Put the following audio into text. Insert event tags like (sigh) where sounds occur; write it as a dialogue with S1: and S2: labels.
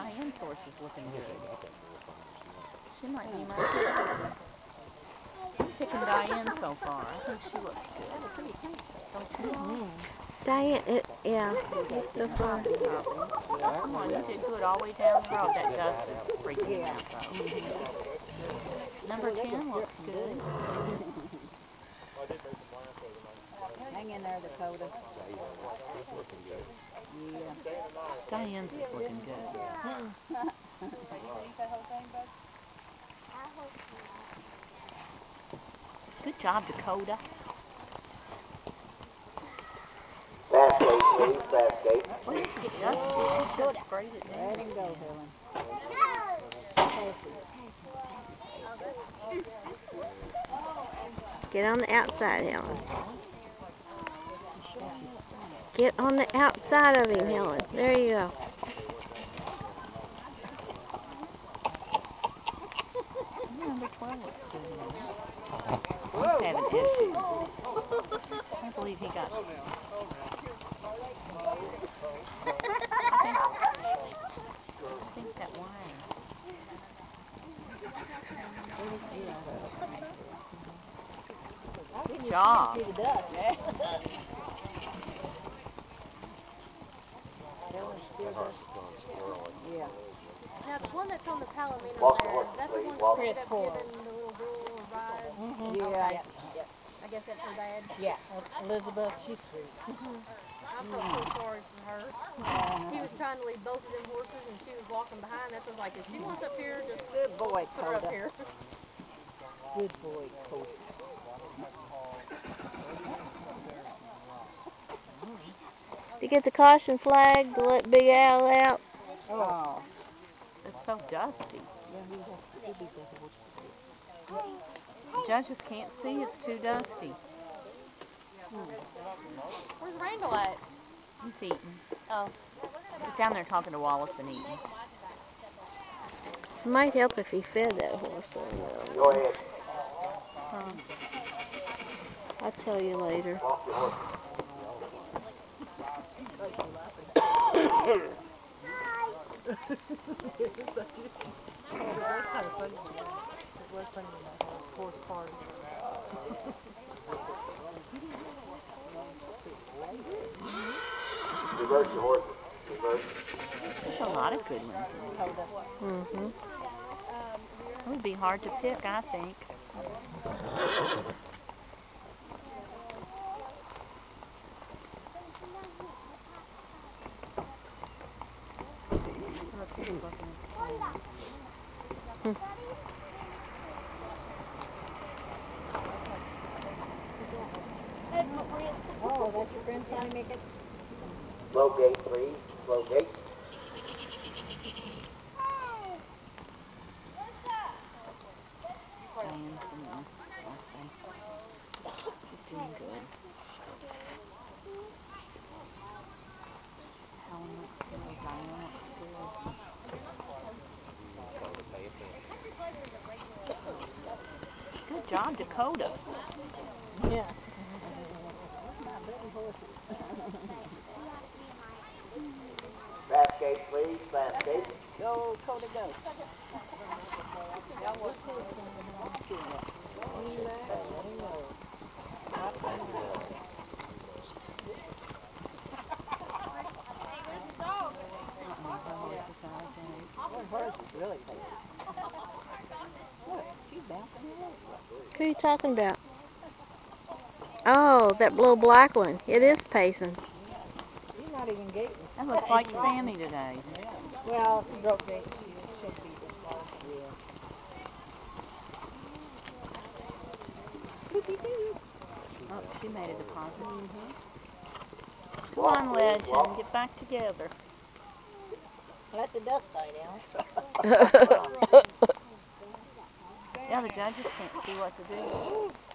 S1: Diane's horse is looking good. She might be my pick. I'm picking Diane so far. I think she looks good. Don't you? Mm.
S2: Diane, it, yeah.
S1: So far. Come on, you did good all the way down the road. That dust is freaking me out though. Number 10 looks good.
S3: Hang in there, Dakota. Yeah.
S1: Diane's is looking good. Good job, Dakota.
S4: Fast gait, please, fast gait.
S1: What did you get dusty? She just sprayed it
S3: Let him go, Helen.
S2: Get on the outside, Helen. Get on the outside of him, Helen. There you go.
S1: Number 12 looks good now. He's having issues. I can't believe he got. I. Good job.
S3: See the dust. Yeah.
S5: Now, the one that's on the Palomino there, that's the one
S4: walk.
S5: that ended
S3: Chris
S5: up the little girl a ride.
S3: Yeah.
S5: I guess that's her dad.
S3: Yeah. Elizabeth, she's sweet.
S5: I felt so sorry for her.
S3: Uh-huh.
S5: He was trying to lead both of them horses, and she was walking behind. That was like, if she wants up here, just
S3: Good boy,
S5: put her up here.
S3: Good boy, Coda.
S2: To get the caution flag to let Big Al out.
S3: Oh.
S1: It's so dusty.
S3: Yeah, he has, he'll be the.
S1: Judges can't see. It's too dusty.
S5: Where's Randall at?
S1: He's eating.
S5: Oh.
S1: He's down there talking to Wallace and eating.
S2: It might help if he fed that horse a little.
S4: Go ahead,
S1: Huh.
S2: I'll tell you later.
S4: walk your horse. Reverse your horses, reverse.
S1: There's a lot of good ones in there.
S2: Mm-hmm.
S1: It would be hard to pick, I think.
S3: Oh, that's your friend trying to make
S4: gait, please, slow gait.
S1: Diane's there. Also. She's doing good. Helen looks good. Diane looks good. Good job, Dakota.
S3: Yeah.
S4: Fast gait, please, fast gait.
S3: Go, Coda, go. Hers is really
S2: Who are you talking about? Oh, that little black one. It is pacing.
S3: She's not even gaiting.
S1: That looks like Sammy today.
S3: Well, she broke gait. She should be this far. Yeah.
S1: Oh, she made a deposit. Mm-hmm. Come
S4: Walk,
S1: on, Legend.
S4: walk.
S1: Get back together.
S3: Let the dust die down. (laughs) (laughs)
S1: Yeah, the judges can't see what to do.